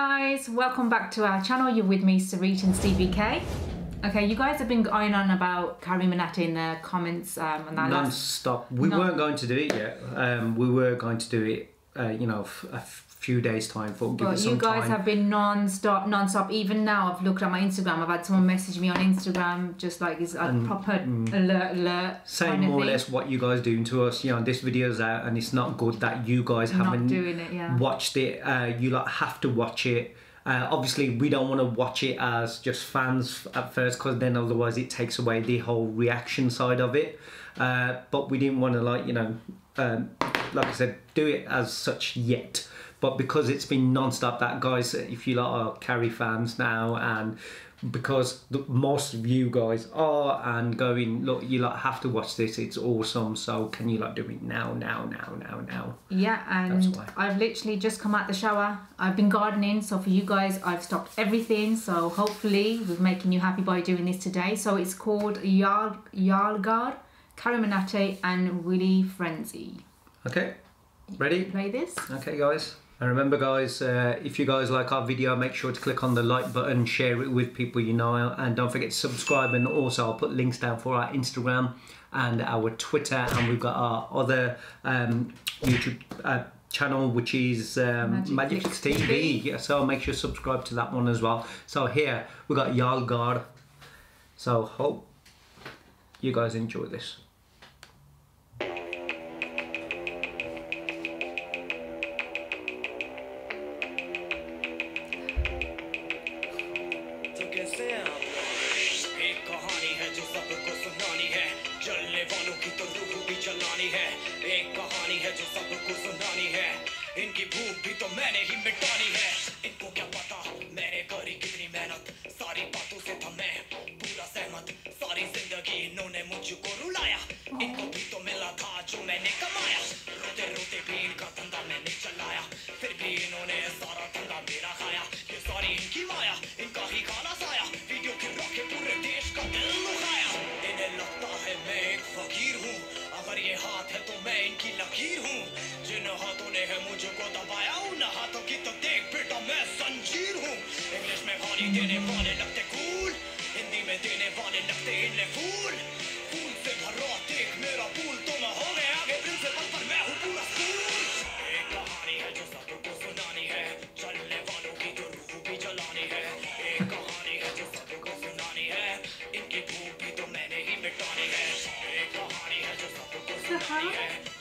guys, welcome back to our channel. You're with me, Sarit and Stevie K. Okay, you guys have been going on about CarryMinati in the comments um, and that Non-stop. We No. weren't going to do it yet. Um, we were going to do it, uh, you know, f- a few days time for give But us you guys time. have been non-stop, non-stop. Even now, I've looked at my Instagram. I've had someone message me on Instagram, just like it's a proper alert, alert. saying more or less what you guys doing to us. You know, this video's out and it's not good that you guys Not haven't doing it, yeah. watched it. Uh, you like have to watch it. Uh, obviously, we don't want to watch it as just fans at first because then otherwise it takes away the whole reaction side of it. Uh, but we didn't want to like you know, um, like I said, do it as such yet. But because it's been non-stop, that guys, if you lot are Carry fans now, and because the, most of you guys are and going, look, you lot have to watch this. It's awesome. So can you like do it now, now, now, now, now? Yeah, and. I've literally just come out the shower. I've been gardening, so for you guys, I've stopped everything. So hopefully, we're making you happy by doing this today. So it's called Yal Yalgaar, CarryMinati, and Wily Frenzy. Okay, ready? Play this. Okay, guys. And remember, guys, uh, if you guys like our video, make sure to click on the like button, share it with people you know, and don't forget to subscribe. And also, I'll put links down for our Instagram and our Twitter, and we've got our other um, YouTube uh, channel, which is um, Magic Magic TV. TV. So make sure to subscribe to that one as well. So here we've got Yalgaar. So hope you guys enjoy this. जलानी है। एक कहानी है जो सबको सुनानी है। इनकी भूख भी तो मैंने ही मिटानी है। ने है। मुझको दबाया उन हाथों की तो देख बेटा मैं संजीर हूँ। इंग्लिश में गाली देने वाले लगते कूल हिंदी में देने वाले लगते इन्हें फूल फूल से भरो देख मेरा फूल तो मैं हो गया आगे प्रिंसिपल पर मैं हूँ पूरा एक कहानी है जो सबको सुनानी है। चलने वालों की तो रूह भी जलानी है। एक कहानी है जो सबको सुनानी है। इनकी भूख भी तो मैंने ही मिटानी है। एक कहानी है जो सबको सुनानी है।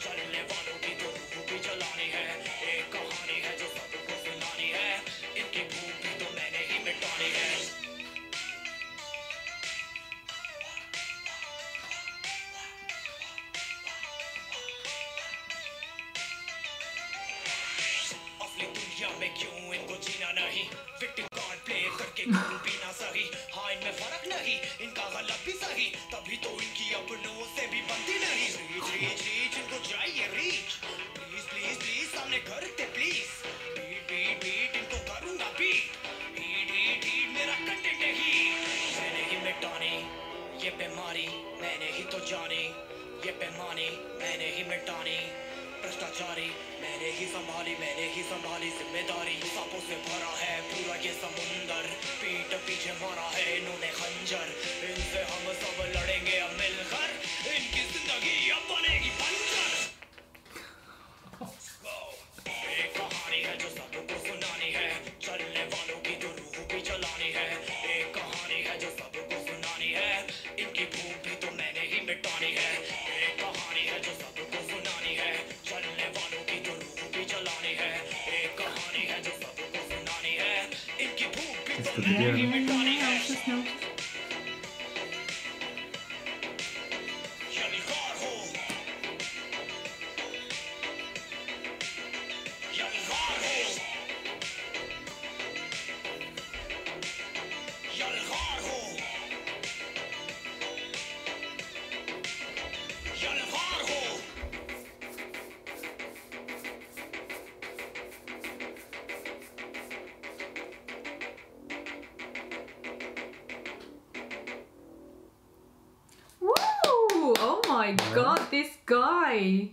Oh my god, this guy.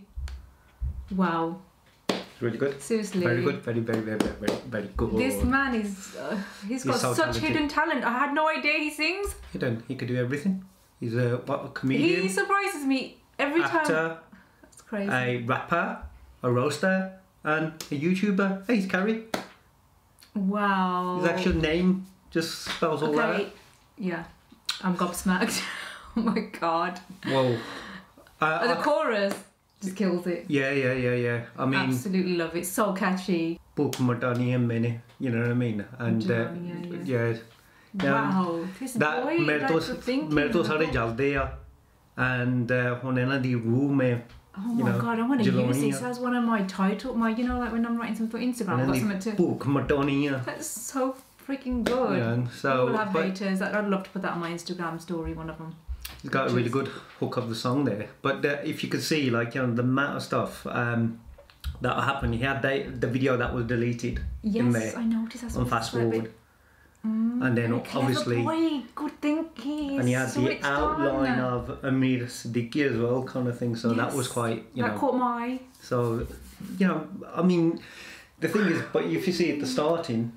Wow. Really good. Seriously. Very good. Very, very, very, very, very, good. This man is, uh, he's got so such talented. hidden talent. I had no idea he sings. He done. He could do everything. He's a what? A comedian, He surprises me every time. actor, That's crazy. a rapper, a roaster, and a YouTuber. Hey, he's Carry. wow. His actual name just spells all Okay. Yeah. I'm gobsmacked. oh my god. Whoa. Uh, And the I- chorus just kills it. yeah, yeah, yeah, yeah. I mean, Absolutely love it. So catchy. book Madani and Mini. You know what I mean? And uh, Madani, yeah, Yeah. wow. This that boy, ਮੇਰੇ ਤੋਂ like, the thinking ਮੇਰੇ ਤੋਂ of the ਸਾਰੇ book. ਜਲਦੇ ਆ and ਹੁਣ ਇਹਨਾਂ ਦੀ ਰੂਹ ਮੇ Oh you my know, god, I want to use Jalonia. this as one of my title. My, you know, like when I'm writing something for Instagram, I've got ਇਹਨਾਂ something the to. ਭੁੱਖ ਮਟਾਉਣੀ ਆ That's so freaking good. Yeah, and so People have but haters. I'd I'd love to put that on my Instagram story. One of them. he's got a really good hook of the song there. But uh, if you could see, like you know, the amount of stuff um, that happened, he had the, the video that was deleted in Yes, there I noticed. That's on fast it's like a forward, Mm, and then obviously. boy, good thinking. And he had the switched on. outline of Amir Siddiqui as well, kind of thing. So that was quite, you that know. caught my eye. So, you know, I mean, the thing is, but if you see at the starting,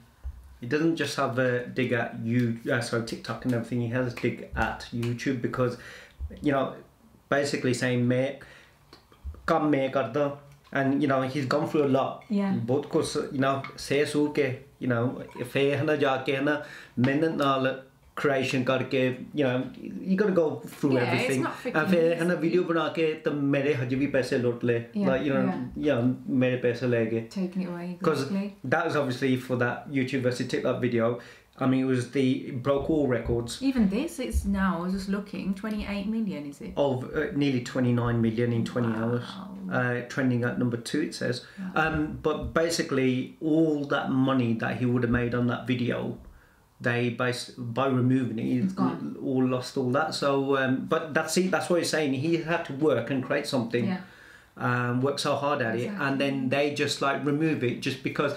he doesn't just have a dig at you, uh, sorry, TikTok and everything. He has a dig at YouTube because, you know, basically saying mate, come mate karda, and you know he's gone through a lot. Yeah. बहुत कुछ you know से सू के you know फिर है ना जाके है ना मेहनत नाल creation करके you know you got to go through Yeah, it's everything not freaking and फिर है ना easy. वीडियो बना के तो मेरे हजे भी पैसे लुट ले Yeah, like you know yeah मेरे पैसे ले गए Taking it away. because Exactly. that was obviously for that YouTube versus TikTok video I mean it was the it broke all records Even this, it's now. I was just looking. Twenty-eight million, is it? of uh, nearly 29 million in 20 Wow. hours uh, trending at number two it says um, but basically all that money that he would have made on that video they bas- by removing it It's gone. all lost all that. So um, but that's it that's what he's saying. He had to work and create something Yeah. um, work so hard at it and then they just like remove it just because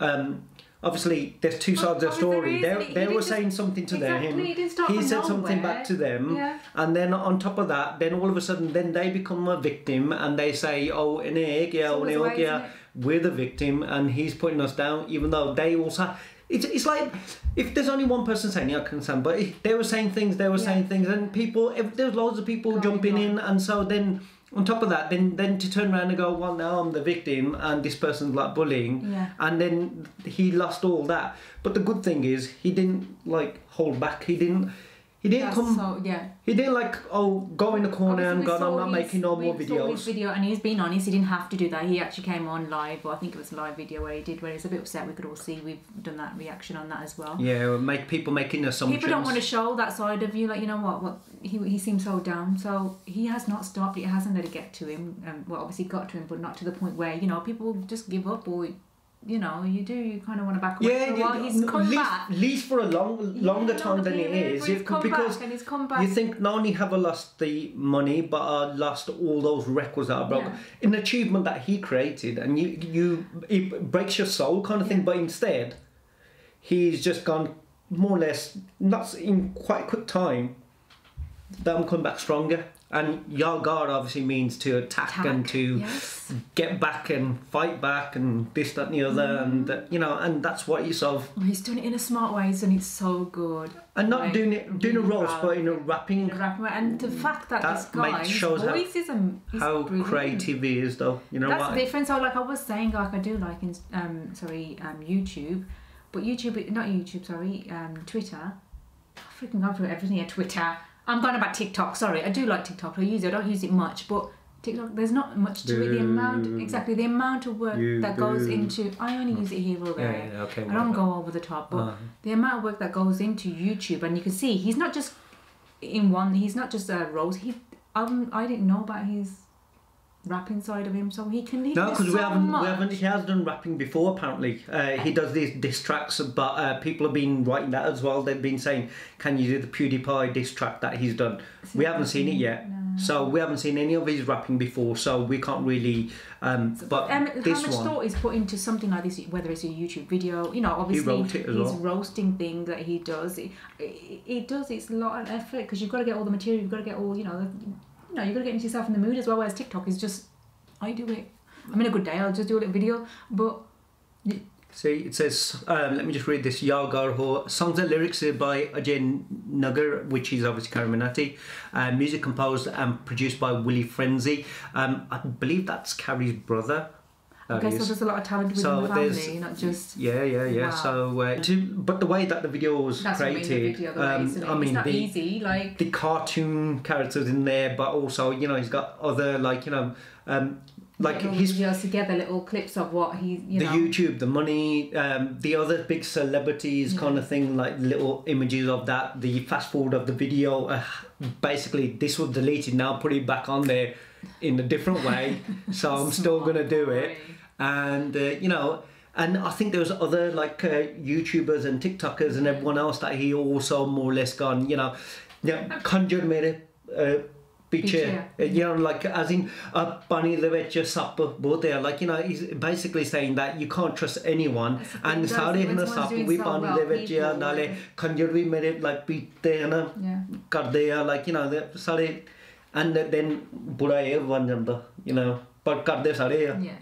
um, obviously there's two Well, sides of the there story. they, they were saying something to them. He he said something back to them Yeah. and then on top of that then all of a sudden then they become a victim and they say oh in yeah, oh, yeah, we're the victim and he's putting us down even though they also it's, it's like if there's only one person saying yeah, I can understand but if they were saying things they were Yeah. saying things and people if there's loads of people jumping in and so then on top of that then then to turn around and go well now I'm the victim and this person's like bullying Yeah. and then he lost all that but the good thing is he didn't like hold back he didn't he didn't That's come so yeah. he didn't like oh go in the corner Obviously, and go I'm not his- making no more saw his videos video, and he's been honest. He didn't have to do that. He actually came on live, or I think it was a live video where he did, where he's a bit upset. We could all see we've done that reaction on that as well. yeah make people making assumptions People don't want to show that side of you, like you know what? What he he seems so down, so he has not stopped. It hasn't let it get to him. Um, well, obviously got to him, but not to the point where you know people just give up, or you know you do. You kind of want to back away. yeah, for a yeah, while. he's n- come least, back. least for a long longer Yeah, time than it period, is he's If- come because back and he's come back. you think not only have I lost the money but I lost all those records that I broke Yeah. an achievement that he created and you you it breaks your soul kind of thing but instead he's just gone more or less not in quite a quick time that I'm coming back stronger and Yalgaar obviously means to attack, and to yes. get back and fight back and this that and the other Mm. and uh, you know and that's what he's of Well, he's doing it in a smart way, and it's so good. and not Like, doing it doing a roast but of in a rapping In a rap- and the fact that, That this guy, makes- his shows how- voice is he's how brilliant. creative he is though you know That's what the difference. So, like I was saying, like I do like in um sorry um YouTube, but YouTube not YouTube sorry um Twitter. I freaking go through everything at Twitter. I'm going about TikTok. Sorry, I do like TikTok. I use it. I don't use it much, but TikTok there's not much to it. The amount exactly the amount of work You that goes into. I only use it here or yeah, there. yeah okay I don't go over the top, but Uh, the amount of work that goes into YouTube, and you can see he's not just in one. He's not just a rose. He, um, I didn't know about his rapping side of him, so he can. He no, because we so haven't, much. we haven't. He has done rapping before. Apparently, uh, he does these diss tracks, but uh, people have been writing that as well. They've been saying, "Can you do the PewDiePie diss track that he's done?" We haven't seen it yet, No. so we haven't seen any of his rapping before. So we can't really. Um, but Um, this how much one, thought is put into something like this, whether it's a YouTube video, you know, obviously wrote it as his well. roasting thing that he does, it, it, it does, it's a lot of effort because you've got to get all the material, you've got to get all, you know, the, know, you've got to get into yourself in the mood as well, whereas TikTok is just, I do it. I'm in a good day. I'll just do a little video. But See, it says, um, let me just read this. Yalgaar Ho. Songs and lyrics are by Ajey Nagar, which is obviously CarryMinati. Uh, music composed and produced by Wily Frenzy. Um, I believe that's Carry's brother. Okay, so there's a lot of talent within So the family, not just. Yeah, yeah, yeah. Wow. So, uh, to, but the way that the video was That's created, video, way, um. I mean, it's not the, easy. Like the cartoon characters in there, but also, you know, he's got other, like, you know, um, like all his videos together, little clips of what he, you the know. YouTube, the money, um, the other big celebrities kind of thing, like little images of that, the fast forward of the video. Uh, basically, this was deleted now, put it back on there in a different way. So I'm still going to do it. And, uh, you know, and I think there was other like uh, YouTubers and TikTokers and everyone else that he also more or less gone, you know, yeah, conjured made uh, picture, uh, you know like as in a bunny the your sap both there like you know he's basically saying that you can't trust anyone and sorry in the supper we bunny the दे विच या conjured we made it like पीते है yeah, करते like you know sorry and then but I won them, you know. But cut there's area. Yeah.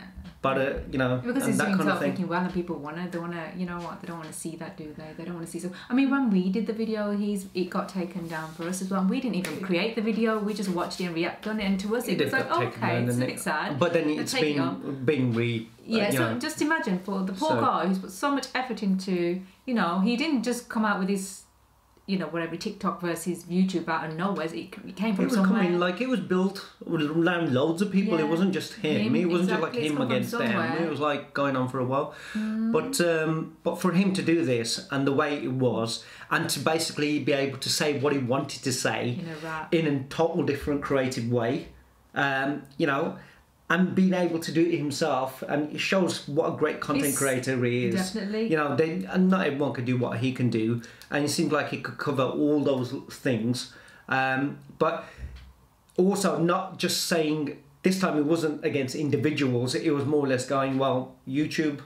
But, uh, you know, because it's that doing kind of thinking, well, and people want to, they want to, you know what, they don't want to see that, do they? They don't want to see. So, I mean, when we did the video, he's it got taken down for us as well. And we didn't even create the video, we just watched it and reacted on it. And to us, it, it was like, oh, okay, it's a bit sad. But then it's been, on. being re. Yeah, uh, so know. just imagine for the poor so, guy who's put so much effort into, you know, he didn't just come out with his you know, whatever TikTok versus YouTube out of nowhere. It, it came It from was somewhere. coming like it was built around loads of people. Yeah. It wasn't just him. Him, It wasn't exactly. just like him against them. Mm. It was like going on for a while. But um, but for him to do this and the way it was, and to basically be able to say what he wanted to say in a in a total different creative way, um, you know, and being able to do it himself, and it shows what a great content creator he is. definitely. You know, they, and not everyone could do what he can do, and it seems like he could cover all those things. Um, but also, not just saying this time it wasn't against individuals; it was more or less going, well, YouTube.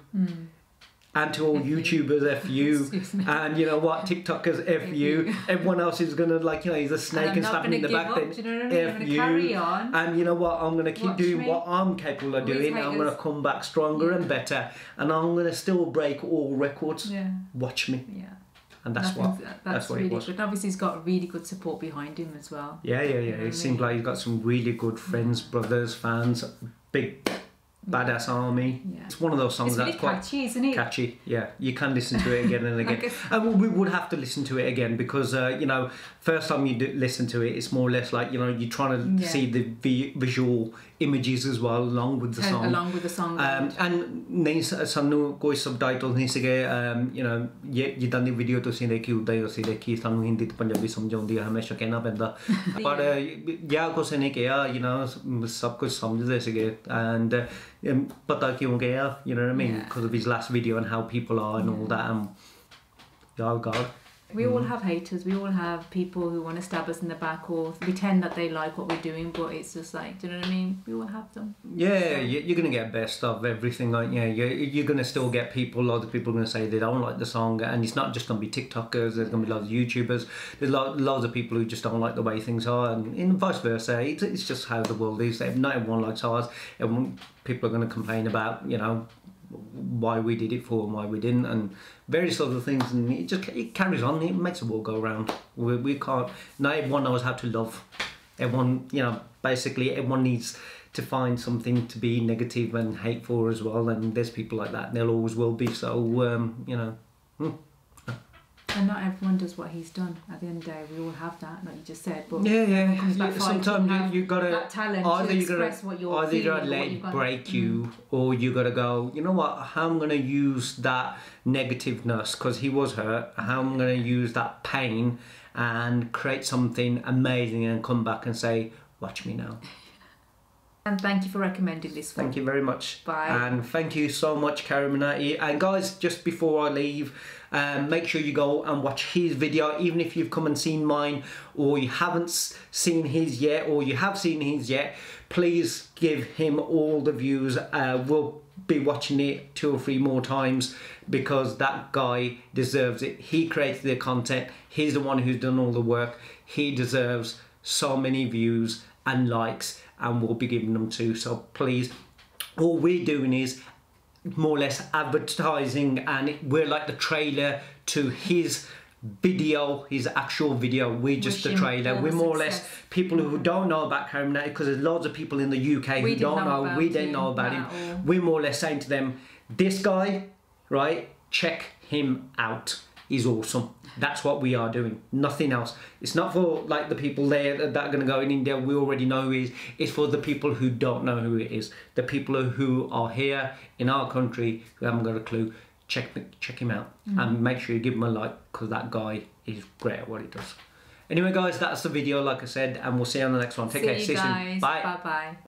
And to all you. YouTubers, F you, and you know what, TikTokers, F you. you. Everyone else is gonna like, you know, he's a snake and stab in the back. up, you know what I mean? F you. carry on. And you know what? I'm gonna keep Watch doing me. what I'm capable of doing. I'm gonna come back stronger and better, and I'm gonna still break all records. Yeah, Watch me, yeah. and that's Nothing's- what. Uh, that- that's what it really was. good. And obviously, he's got really good support behind him as well. Yeah, yeah, yeah. know what I It seems like he's got some really good friends, brothers, fans, big badass army. Yeah. It's one of those songs It's really that's quite catchy, isn't it? catchy. Yeah, you can listen to it again and again. Like it's- and we would have to listen to it again because uh, you know, first time you do listen to it, it's more or less like you know you're trying to Yeah. see the vi- visual images as well along with the Uh, song. along with the song. Um, and ਨਹੀਂ ਸ- ਸਾਨੂੰ ਕੋਈ subtitle ਨਹੀਂ ਸੀਗੇ um, you know ਇਹ ਜਿੱਦਾਂ ਦੀ video ਤੁਸੀਂ ਦੇਖੀ ਉਦਾਂ ਹੀ ਅਸੀਂ ਦੇਖੀ ਸਾਨੂੰ ਹਿੰਦੀ ਤੇ ਪੰਜਾਬੀ ਸਮਝ ਆਉਂਦੀ ਹੈ ਹਮੇਸ਼ਾ ਕਹਿਣਾ ਪੈਂਦਾ ਪਰ ਜਾਂ ਕੁਛ ਨੇ ਕਿਹਾ you know ਸ- ਸਭ ਕੁਝ ਸਮਝਦੇ ਸੀਗੇ and um, but like Ewan girl, you know what I mean, because yeah. of his last video and how people are and all that. And oh God, we Mm. all have haters. We all have people who want to stab us in the back or pretend that they like what we're doing, but it's just like, do you know what I mean? We all have them. Yeah, you- you're going to get best of everything, aren't you? You're, going to still get people, lots of people are going to say they don't like the song, and it's not just going to be TikTokers, there's going to be lots of YouTubers, there's lo- loads of people who just don't like the way things are, and, vice versa. It's, it's just how the world is. Not everyone likes ours. Everyone, people are going to complain about, you know, why we did it for and why we didn't, and various other things, and it just it carries on. It makes the world go round. We, we can't. Not everyone knows how to love. Everyone, you know, basically everyone needs to find something to be negative and hateful as well, and there's people like that. And there always will be. So, um, you know, And not everyone does what he's done. At the end of the day, we all have that, like you just said. But yeah, yeah. comes You- fighting, Sometimes you, you gotta that talent either to you gotta what you're either you gotta let it you've got- break you, mm. or you gotta go. You know what? How I'm gonna use that negativeness because he was hurt. How I'm gonna use that pain and create something amazing and come back and say, "Watch me now." And thank you for recommending this Thank you very much. Bye. And thank you so much, CarryMinati. And guys, just before I leave, um, make sure you go and watch his video, even if you've come and seen mine or you haven't seen his yet or you have seen his yet, please give him all the views. Uh, we'll be watching it two or three more times because that guy deserves it. He created the content, he's the one who's done all the work. He deserves so many views and likes, and we'll be giving them to. So please all we're doing is more or less advertising and we're like the trailer to his video his actual video. We're just the trailer. we're more or less people who don't know about Karim because there's loads of people in the UK We who don't know know, we didn't know about him. All. we're more or less saying to them this guy right check him out he's awesome. That's what we are doing. Nothing else. It's not for like the people there that that are going to go in india. We already know who is. It's for the people who don't know who it is. The people who are here in our country who haven't got a clue check check him out. Mm. and make sure you give him a like because that guy is great at what he does. Anyway guys that's the video like i said and we'll see you on the next one. Take See care. you see you guys. soon. bye Bye. Bye.